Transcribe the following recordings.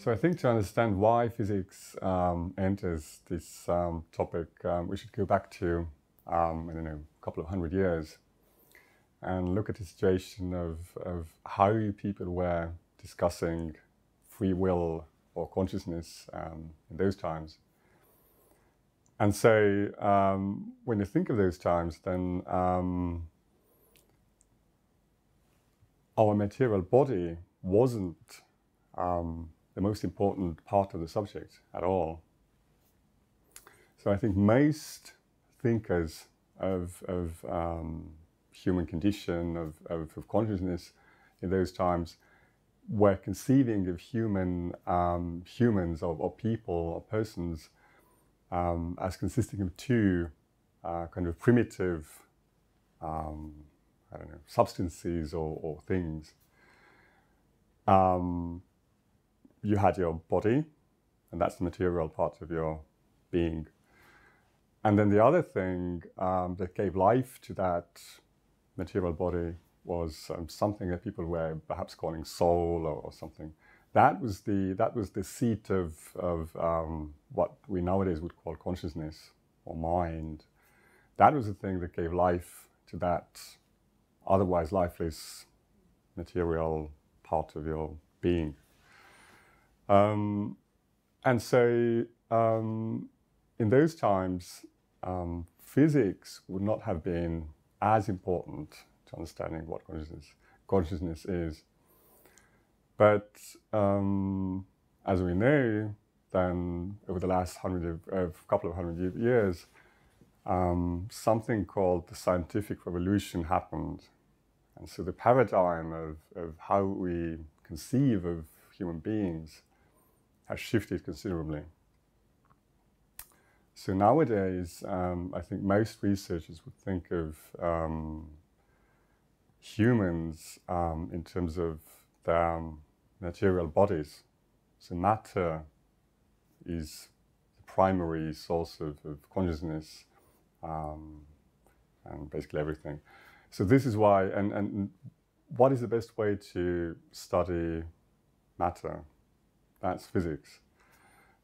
So I think to understand why physics um, enters this um, topic, um, we should go back to, um, I don't know, a couple of hundred years and look at the situation of, of how people were discussing free will or consciousness um, in those times. And so um, when you think of those times, then our material body wasn't um, the most important part of the subject at all. So I think most thinkers of, of um, human condition, of, of, of, consciousness in those times, were conceiving of human um, humans or, or, people or persons um, as consisting of two uh, kind of primitive, um, I don't know, substances or, or things. Um, you had your body, and that's the material part of your being. And then the other thing um, that gave life to that material body was um, something that people were perhaps calling soul or, or, something. That was the that was the seat of of um, what we nowadays would call consciousness or mind. That was the thing that gave life to that otherwise lifeless material part of your being. Um, and so um, in those times, um, physics would not have been as important to understanding what consciousness, consciousness is. But um, as we know, then over the last hundred of, of couple of hundred years, um, something called the scientific revolution happened. And so the paradigm of, of how we conceive of human beings has shifted considerably. So nowadays, um, I think most researchers would think of um, humans um, in terms of their um, material bodies. So matter is the primary source of, of consciousness um, and basically everything. So this is why, and, and what is the best way to study matter? That's physics.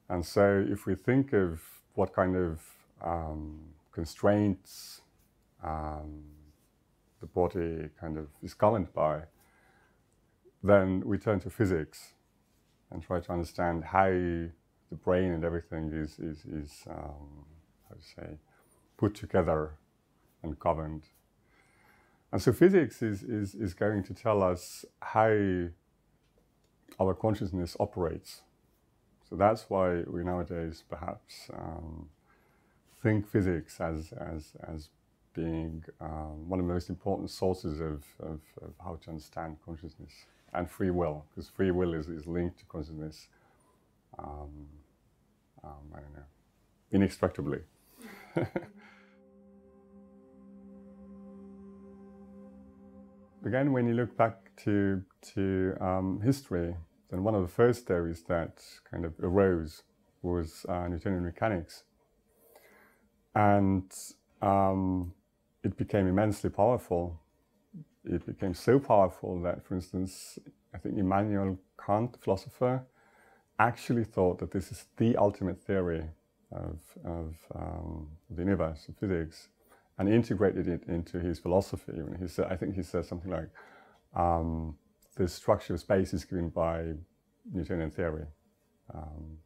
And so if we think of what kind of um, constraints um, the body kind of is governed by, then we turn to physics and try to understand how the brain and everything is, is, is um, how to say, put together and governed. And so physics is, is, is going to tell us how our consciousness operates. So that's why we nowadays perhaps um, think physics as, as, as being um, one of the most important sources of, of, of, how to understand consciousness and free will, because free will is, is linked to consciousness, um, um I don't know, inextricably. Again, when you look back to, to um, history, then one of the first theories that kind of arose was uh, Newtonian mechanics. And um, it became immensely powerful. It became so powerful that, for instance, I think Immanuel Kant, the philosopher, actually thought that this is the ultimate theory of, of um, the universe, of physics and integrated it into his philosophy. He said, I think he said something like, um, "The structure of space is given by Newtonian theory." Um,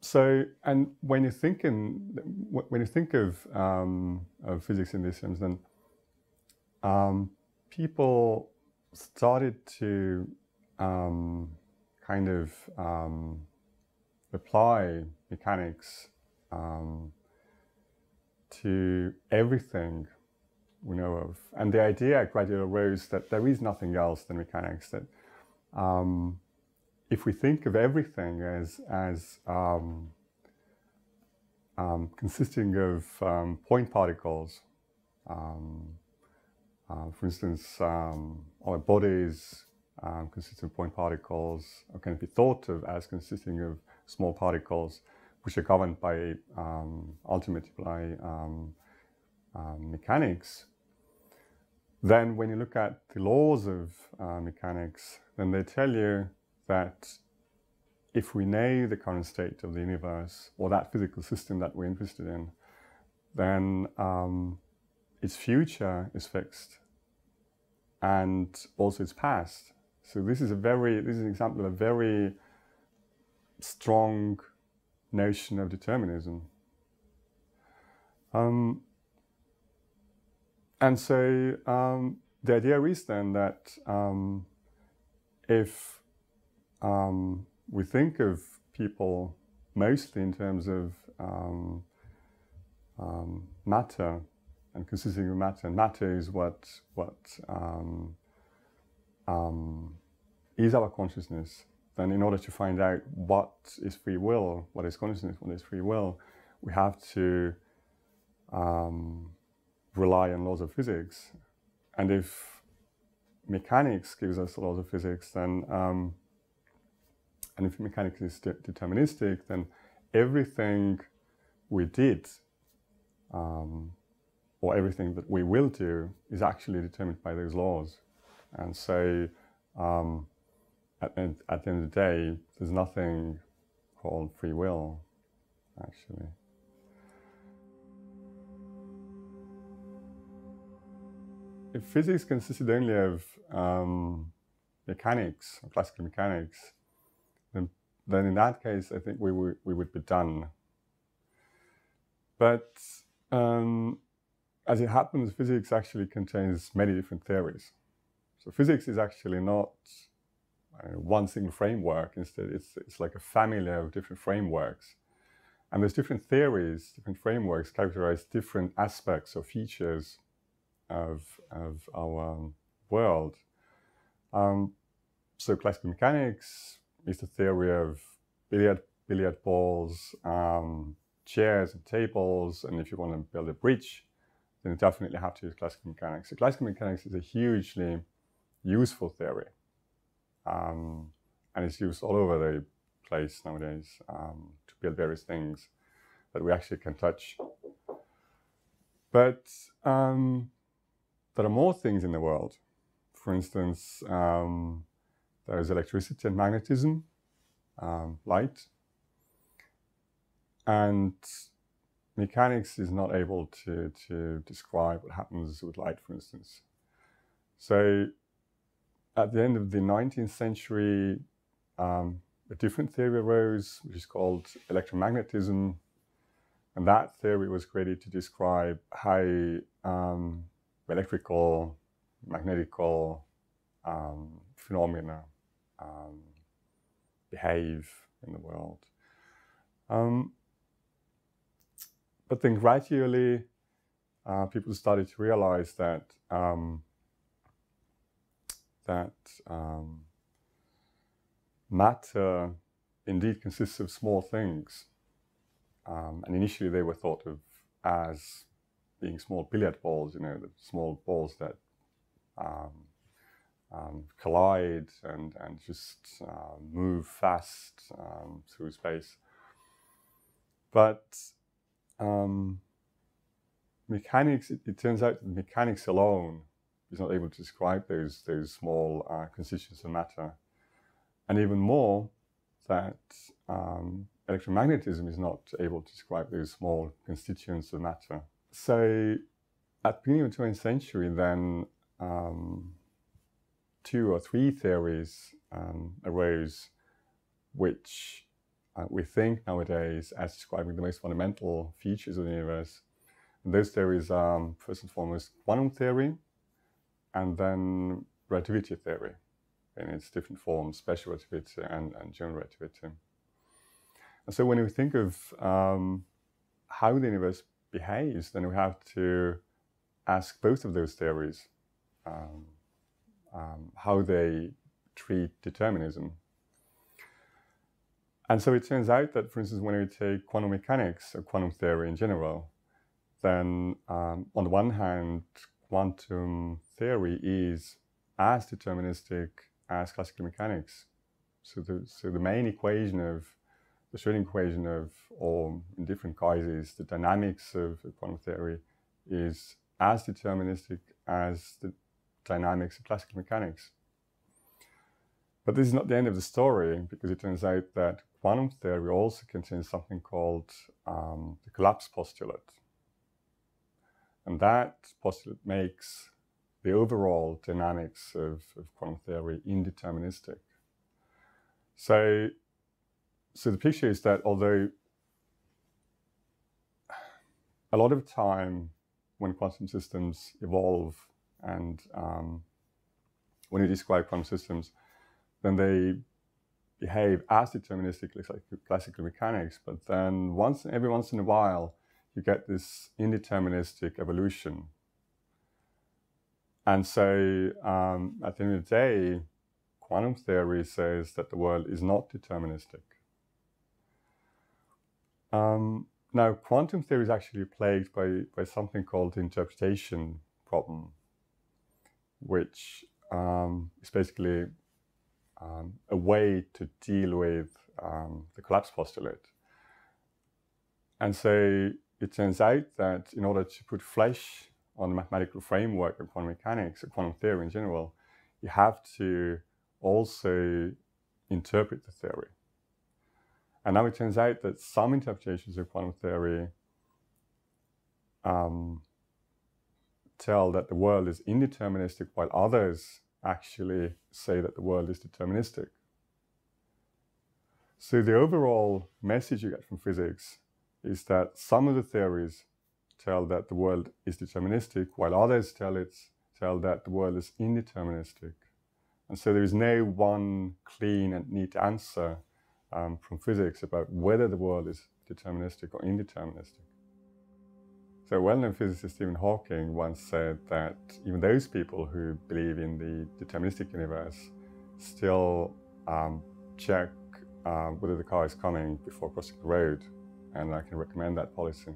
so, and when you think in when you think of, um, of physics in these sense, then um, people started to um, kind of um, apply mechanics to everything we know of. And the idea gradually arose that there is nothing else than mechanics, that um, if we think of everything as, as um, um, consisting of um, point particles, um, uh, for instance, um, our bodies consist of point particles, or can be thought of as consisting of small particles, which are governed by um, ultimately by um, um, mechanics, then when you look at the laws of uh, mechanics, then they tell you that if we know the current state of the universe or that physical system that we're interested in, then um, its future is fixed and also its past. So this is a very, this is an example of a very strong notion of determinism. Um, and so um, the idea is then that um, if um, we think of people mostly in terms of um, um, matter and consisting of matter, and matter is what what is our consciousness. Then, in order to find out what is free will, what is consciousness, what is free will, we have to um, rely on laws of physics. And if mechanics gives us laws of physics, then um, and if mechanics is de deterministic, then everything we did um, or everything that we will do is actually determined by those laws. And so um, at, at the end of the day, there's nothing called free will, actually. If physics consisted only of um, mechanics, classical mechanics, then, then in that case, I think we, would, we would be done. But um, as it happens, physics actually contains many different theories. So physics is actually not one single framework. Instead, it's, it's like a family of different frameworks. And there's different theories, different frameworks characterize different aspects or features of, of our world. Um, so classical mechanics is the theory of billiard, billiard balls, um, chairs and tables, and if you want to build a bridge, then you definitely have to use classical mechanics. So classical mechanics is a hugely useful theory, um, and it's used all over the place nowadays um, to build various things that we actually can touch. But um, there are more things in the world. For instance, um, there is electricity and magnetism, um, light, and mechanics is not able to, to describe what happens with light, for instance. So at the end of the 19th century, um, a different theory arose, which is called electromagnetism. And that theory was created to describe how um, electrical, magnetical um, phenomena um, behave in the world. Um, but then gradually, uh, people started to realize that um, that um, matter indeed consists of small things, um, and initially they were thought of as being small billiard balls, you know, the small balls that um, um, collide and, and just uh, move fast um, through space. But um, mechanics, it, it, turns out mechanics alone is not able to describe those, those small uh, constituents of matter. And even more, that um, electromagnetism is not able to describe those small constituents of matter. So at the beginning of the 20th century, then um, two or three theories um, arose which uh, we think nowadays as describing the most fundamental features of the universe. And those theories are, um, first and foremost, quantum theory, and then relativity theory in its different forms, special relativity and, and general relativity. And so when we think of um, how the universe behaves, then we have to ask both of those theories um, um, how they treat determinism. And so it turns out that, for instance, when we take quantum mechanics or quantum theory in general, then um, on the one hand, quantum theory is as deterministic as classical mechanics. So the, so the main equation of the Schrödinger equation of, or in different guises, the dynamics of quantum theory is as deterministic as the dynamics of classical mechanics. But this is not the end of the story because it turns out that quantum theory also contains something called um, the collapse postulate. And that postulate makes the overall dynamics of, of quantum theory indeterministic. So, so the picture is that although a lot of time when quantum systems evolve and um, when you describe quantum systems, then they behave as deterministically like classical mechanics. But then once every once in a while, you get this indeterministic evolution. And so um, at the end of the day, quantum theory says that the world is not deterministic. Um, now, quantum theory is actually plagued by, by something called the interpretation problem, which um, is basically um, a way to deal with um, the collapse postulate. And so it turns out that in order to put flesh on the mathematical framework of quantum mechanics or quantum theory in general, you have to also interpret the theory. And now it turns out that some interpretations of quantum theory um, tell that the world is indeterministic, while others actually say that the world is deterministic. So the overall message you get from physics is that some of the theories tell that the world is deterministic, while others tell it tell that the world is indeterministic. And so there is no one clean and neat answer um, from physics about whether the world is deterministic or indeterministic. So well-known physicist Stephen Hawking once said that even those people who believe in the deterministic universe still um, check uh, whether the car is coming before crossing the road, and I can recommend that policy.